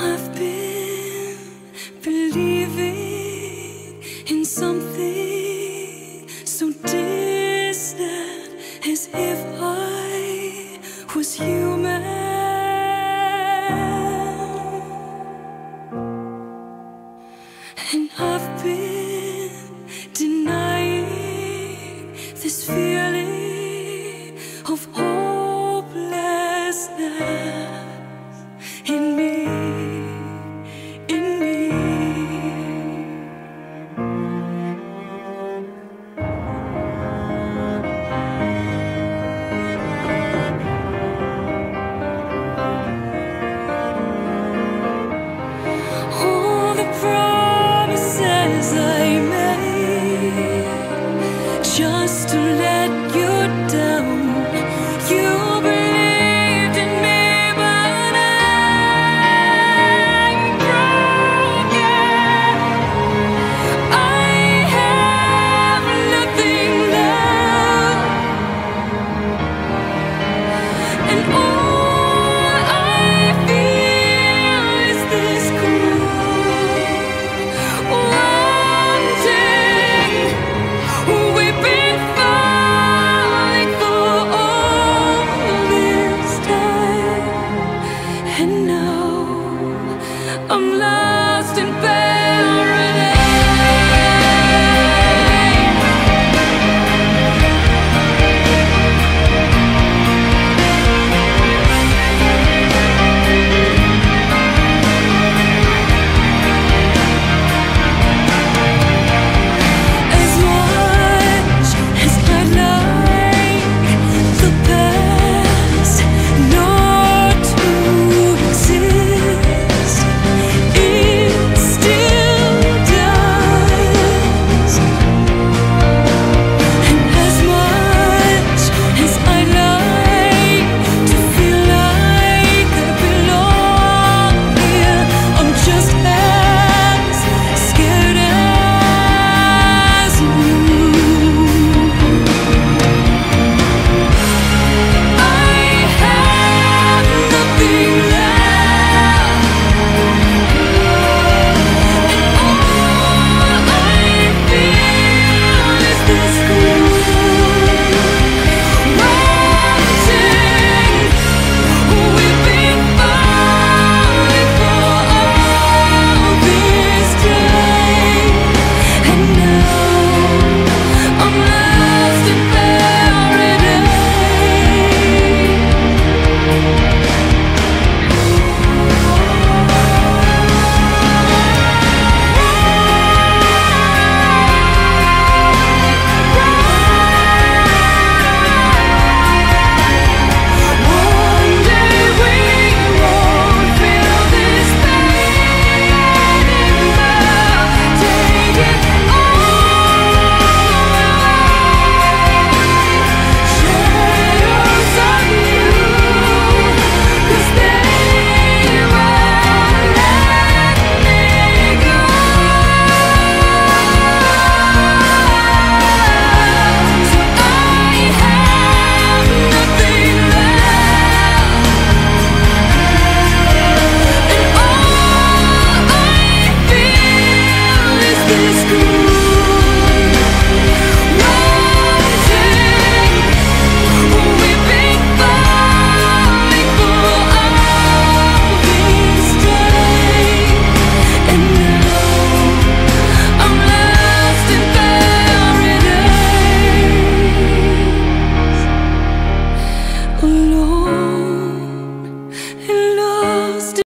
I've been believing in something so distant as if I was human. And I've been denying this feeling of